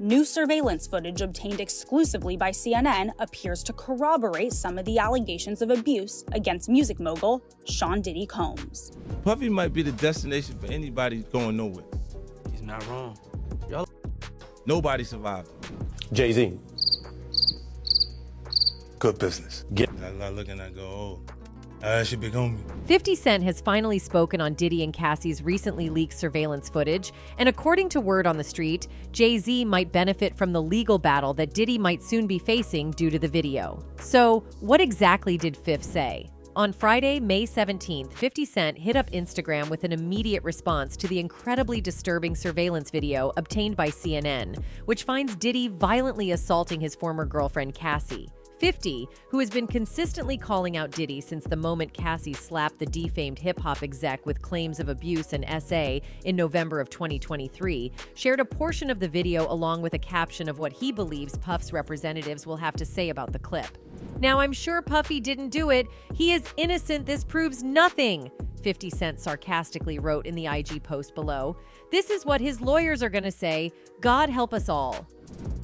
New surveillance footage obtained exclusively by CNN appears to corroborate some of the allegations of abuse against music mogul Sean Diddy Combs. Puffy might be the destination for anybody going nowhere. He's not wrong. Y'all, nobody survived. Jay Z. Good business. Get. I look and I go, oh. Uh, should be homie. 50 Cent has finally spoken on Diddy and Cassie's recently leaked surveillance footage, and according to word on the street, Jay Z might benefit from the legal battle that Diddy might soon be facing due to the video. So, what exactly did Fif say? On Friday, May 17th, 50 Cent hit up Instagram with an immediate response to the incredibly disturbing surveillance video obtained by CNN, which finds Diddy violently assaulting his former girlfriend Cassie. 50, who has been consistently calling out Diddy since the moment Cassie slapped the defamed hip hop exec with claims of abuse and SA in November of 2023, shared a portion of the video along with a caption of what he believes Puff's representatives will have to say about the clip. Now, I'm sure Puffy didn't do it. He is innocent. This proves nothing. 50 Cent sarcastically wrote in the IG post below. This is what his lawyers are going to say. God help us all.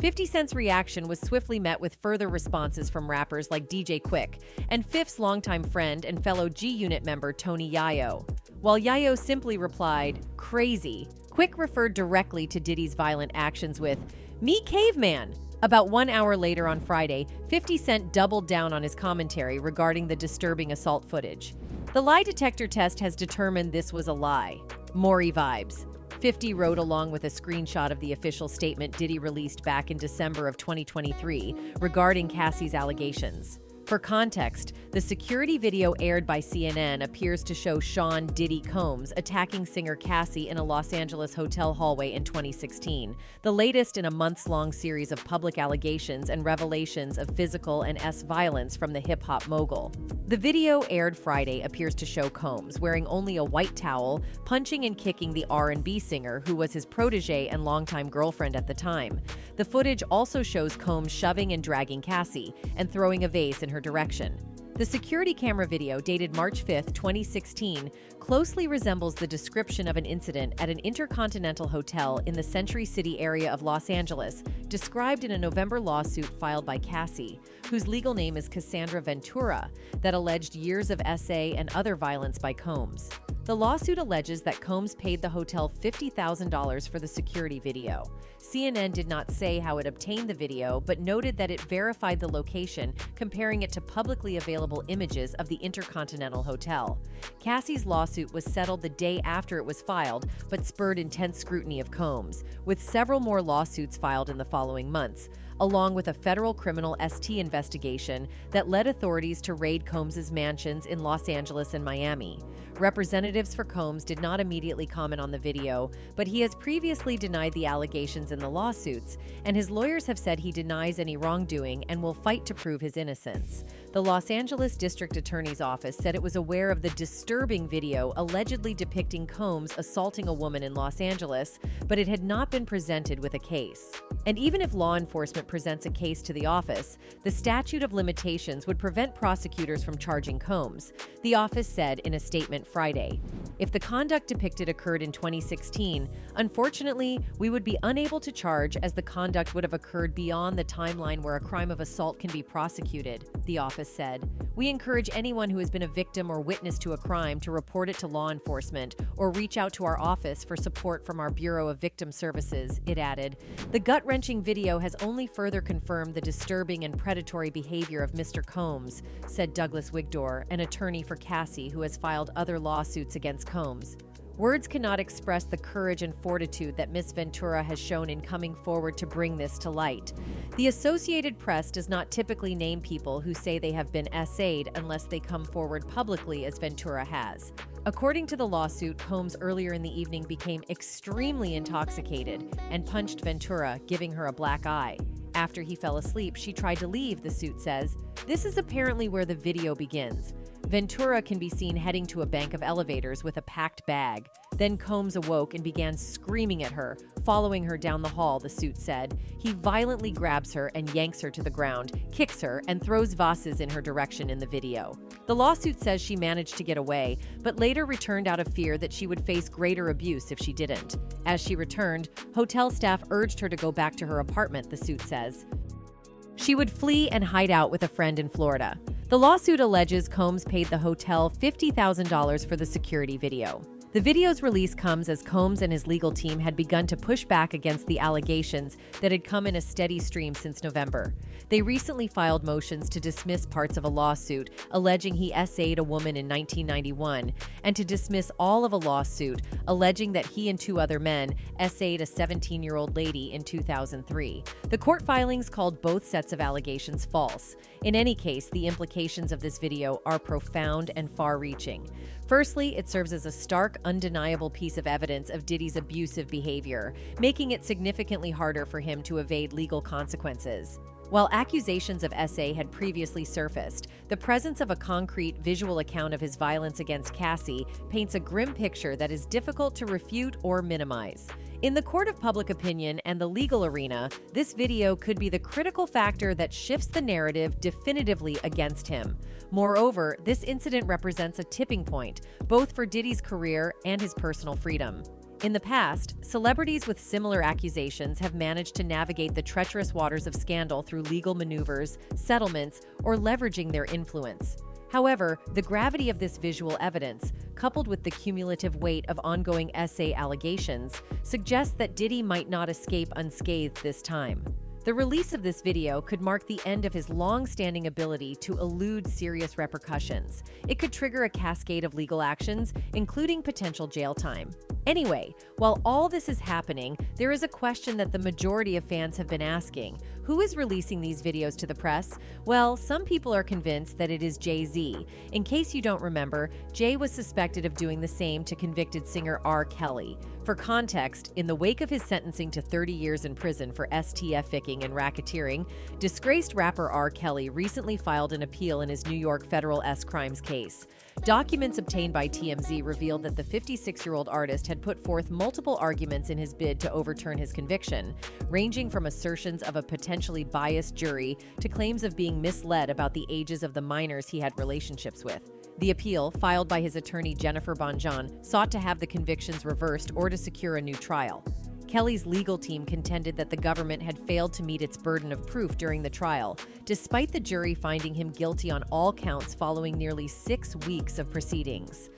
50 Cent's reaction was swiftly met with further responses from rappers like DJ Quik and Fif's longtime friend and fellow G Unit member Tony Yayo. While Yayo simply replied, crazy, Quik referred directly to Diddy's violent actions with, Me caveman. About one hour later on Friday, 50 Cent doubled down on his commentary regarding the disturbing assault footage. The lie detector test has determined this was a lie. Maury vibes. 50 wrote along with a screenshot of the official statement Diddy released back in December of 2023 regarding Cassie's allegations. For context, the security video aired by CNN appears to show Sean Diddy Combs attacking singer Cassie in a Los Angeles hotel hallway in 2016, the latest in a months long series of public allegations and revelations of physical and S violence from the hip hop mogul. The video aired Friday appears to show Combs wearing only a white towel, punching and kicking the R&B singer who was his protege and longtime girlfriend at the time. The footage also shows Combs shoving and dragging Cassie and throwing a vase in her direction. The security camera video, dated March 5, 2016, closely resembles the description of an incident at an intercontinental hotel in the Century City area of Los Angeles, described in a November lawsuit filed by Cassie, whose legal name is Cassandra Ventura, that alleged years of SA and other violence by Combs. The lawsuit alleges that Combs paid the hotel $50,000 for the security video. CNN did not say how it obtained the video, but noted that it verified the location, comparing it to publicly available images of the Intercontinental Hotel. Cassie's lawsuit was settled the day after it was filed, but spurred intense scrutiny of Combs, with several more lawsuits filed in the following months along with a federal criminal ST investigation that led authorities to raid Combs's mansions in Los Angeles and Miami. Representatives for Combs did not immediately comment on the video, but he has previously denied the allegations in the lawsuits, and his lawyers have said he denies any wrongdoing and will fight to prove his innocence. The Los Angeles District Attorney's Office said it was aware of the disturbing video allegedly depicting Combs assaulting a woman in Los Angeles, but it had not been presented with a case. And even if law enforcement presents a case to the office, the statute of limitations would prevent prosecutors from charging Combs, the office said in a statement Friday. If the conduct depicted occurred in 2016, unfortunately, we would be unable to charge as the conduct would have occurred beyond the timeline where a crime of assault can be prosecuted, the office said. We encourage anyone who has been a victim or witness to a crime to report it to law enforcement or reach out to our office for support from our Bureau of Victim Services, it added. The gut wrenching video has only further confirmed the disturbing and predatory behavior of Mr. Combs, said Douglas Wigdor, an attorney for Cassie who has filed other lawsuits against Combs. Words cannot express the courage and fortitude that Miss Ventura has shown in coming forward to bring this to light. The Associated Press does not typically name people who say they have been SA'd unless they come forward publicly as Ventura has. According to the lawsuit, Combs earlier in the evening became extremely intoxicated and punched Ventura, giving her a black eye. After he fell asleep, she tried to leave, the suit says. This is apparently where the video begins. Ventura can be seen heading to a bank of elevators with a packed bag. Then Combs awoke and began screaming at her, following her down the hall, the suit said. He violently grabs her and yanks her to the ground, kicks her, and throws vases in her direction in the video. The lawsuit says she managed to get away, but later returned out of fear that she would face greater abuse if she didn't. As she returned, hotel staff urged her to go back to her apartment, the suit says. She would flee and hide out with a friend in Florida. The lawsuit alleges Combs paid the hotel $50,000 for the security video. The video's release comes as Combs and his legal team had begun to push back against the allegations that had come in a steady stream since November. They recently filed motions to dismiss parts of a lawsuit alleging he SA'd a woman in 1991 and to dismiss all of a lawsuit alleging that he and two other men SA'd a 17 year old lady in 2003. The court filings called both sets of allegations false. In any case, the implications of this video are profound and far reaching. Firstly, it serves as a stark, undeniable piece of evidence of Diddy's abusive behavior, making it significantly harder for him to evade legal consequences. While accusations of SA had previously surfaced, the presence of a concrete visual account of his violence against Cassie paints a grim picture that is difficult to refute or minimize. In the court of public opinion and the legal arena, this video could be the critical factor that shifts the narrative definitively against him. Moreover, this incident represents a tipping point, both for Diddy's career and his personal freedom. In the past, celebrities with similar accusations have managed to navigate the treacherous waters of scandal through legal maneuvers, settlements, or leveraging their influence. However, the gravity of this visual evidence, coupled with the cumulative weight of ongoing SA allegations, suggests that Diddy might not escape unscathed this time. The release of this video could mark the end of his long standing ability to elude serious repercussions. It could trigger a cascade of legal actions, including potential jail time. Anyway, while all this is happening, there is a question that the majority of fans have been asking who is releasing these videos to the press? Well, some people are convinced that it is Jay Z. In case you don't remember, Jay was suspected of doing the same to convicted singer R. Kelly. For context, in the wake of his sentencing to 30 years in prison for STF ficking and racketeering, disgraced rapper R. Kelly recently filed an appeal in his New York federal S crimes case. Documents obtained by TMZ revealed that the 56 year old artist had put forth multiple arguments in his bid to overturn his conviction, ranging from assertions of a potentially biased jury to claims of being misled about the ages of the minors he had relationships with. The appeal, filed by his attorney Jennifer Bonjean, sought to have the convictions reversed or to secure a new trial. Kelly's legal team contended that the government had failed to meet its burden of proof during the trial, despite the jury finding him guilty on all counts following nearly six weeks of proceedings.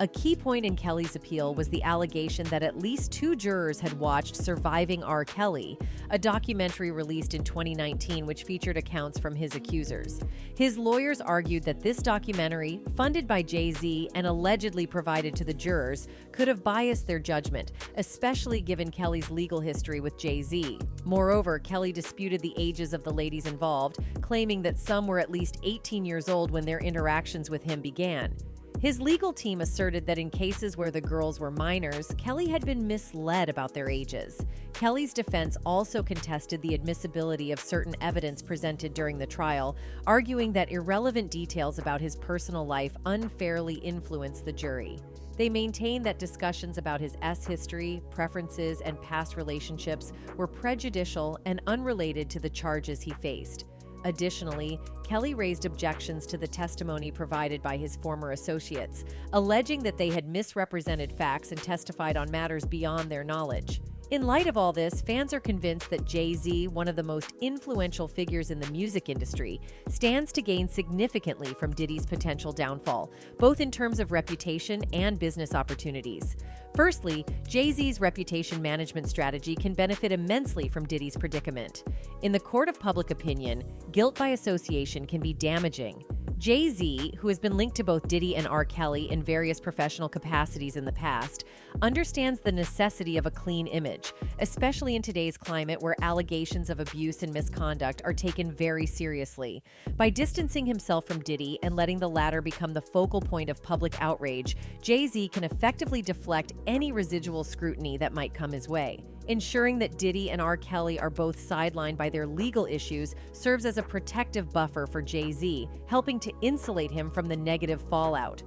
A key point in Kelly's appeal was the allegation that at least two jurors had watched Surviving R. Kelly, a documentary released in 2019 which featured accounts from his accusers. His lawyers argued that this documentary, funded by Jay Z and allegedly provided to the jurors, could have biased their judgment, especially given Kelly's legal history with Jay Z. Moreover, Kelly disputed the ages of the ladies involved, claiming that some were at least 18 years old when their interactions with him began. His legal team asserted that in cases where the girls were minors, Kelly had been misled about their ages. Kelly's defense also contested the admissibility of certain evidence presented during the trial, arguing that irrelevant details about his personal life unfairly influenced the jury. They maintained that discussions about his S history, preferences, and past relationships were prejudicial and unrelated to the charges he faced. Additionally, Kelly raised objections to the testimony provided by his former associates, alleging that they had misrepresented facts and testified on matters beyond their knowledge. In light of all this, fans are convinced that Jay Z, one of the most influential figures in the music industry, stands to gain significantly from Diddy's potential downfall, both in terms of reputation and business opportunities. Firstly, Jay Z's reputation management strategy can benefit immensely from Diddy's predicament. In the court of public opinion, guilt by association can be damaging. Jay Z, who has been linked to both Diddy and R. Kelly in various professional capacities in the past, understands the necessity of a clean image, especially in today's climate where allegations of abuse and misconduct are taken very seriously. By distancing himself from Diddy and letting the latter become the focal point of public outrage, Jay Z can effectively deflect any residual scrutiny that might come his way. Ensuring that Diddy and R. Kelly are both sidelined by their legal issues serves as a protective buffer for Jay Z, helping to insulate him from the negative fallout.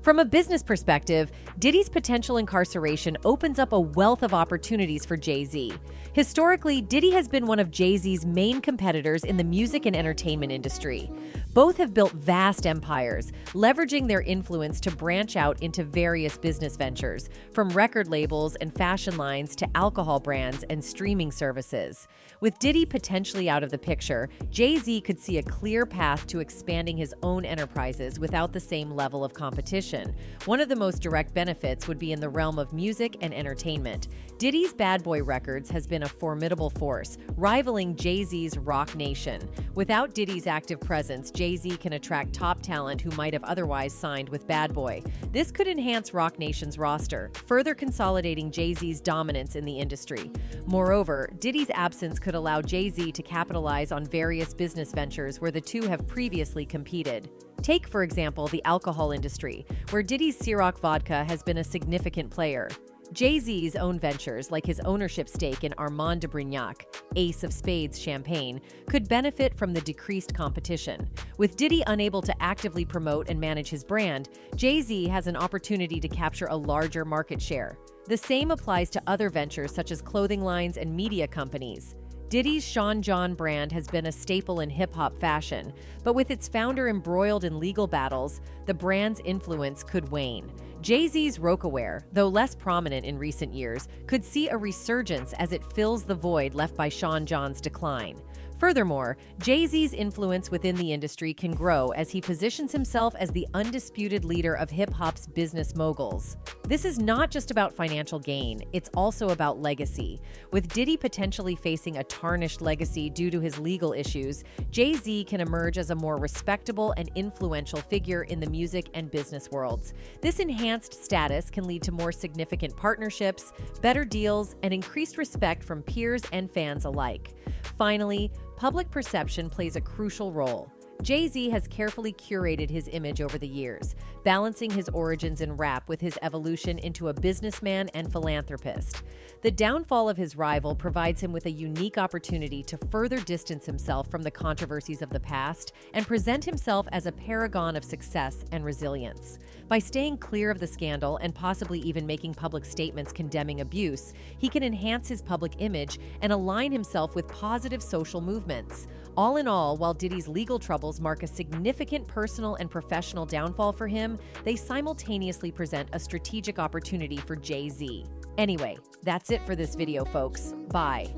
From a business perspective, Diddy's potential incarceration opens up a wealth of opportunities for Jay Z. Historically, Diddy has been one of Jay Z's main competitors in the music and entertainment industry. Both have built vast empires, leveraging their influence to branch out into various business ventures, from record labels and fashion lines to alcohol brands and streaming services. With Diddy potentially out of the picture, Jay Z could see a clear path to expanding his own enterprises without the same level of competition. One of the most direct benefits would be in the realm of music and entertainment. Diddy's Bad Boy Records has been a formidable force, rivaling Jay Z's Roc Nation. Without Diddy's active presence, Jay Z can attract top talent who might have otherwise signed with Bad Boy. This could enhance Roc Nation's roster, further consolidating Jay Z's dominance in the industry. Moreover, Diddy's absence could allow Jay Z to capitalize on various business ventures where the two have previously competed. Take, for example, the alcohol industry, where Diddy's Ciroc vodka has been a significant player. Jay Z's own ventures, like his ownership stake in Armand de Brignac, Ace of Spades Champagne, could benefit from the decreased competition. With Diddy unable to actively promote and manage his brand, Jay Z has an opportunity to capture a larger market share. The same applies to other ventures such as clothing lines and media companies. Diddy's Sean John brand has been a staple in hip hop fashion, but with its founder embroiled in legal battles, the brand's influence could wane. Jay Z's Rocawear, though less prominent in recent years, could see a resurgence as it fills the void left by Sean John's decline. Furthermore, Jay Z's influence within the industry can grow as he positions himself as the undisputed leader of hip hop's business moguls. This is not just about financial gain, it's also about legacy. With Diddy potentially facing a tarnished legacy due to his legal issues, Jay Z can emerge as a more respectable and influential figure in the music and business worlds. This enhanced status can lead to more significant partnerships, better deals, and increased respect from peers and fans alike. Finally, public perception plays a crucial role. Jay Z has carefully curated his image over the years, balancing his origins in rap with his evolution into a businessman and philanthropist. The downfall of his rival provides him with a unique opportunity to further distance himself from the controversies of the past and present himself as a paragon of success and resilience. By staying clear of the scandal and possibly even making public statements condemning abuse, he can enhance his public image and align himself with positive social movements. All in all, while Diddy's legal troubles mark a significant personal and professional downfall for him, they simultaneously present a strategic opportunity for Jay Z. Anyway, that's it for this video, folks. Bye.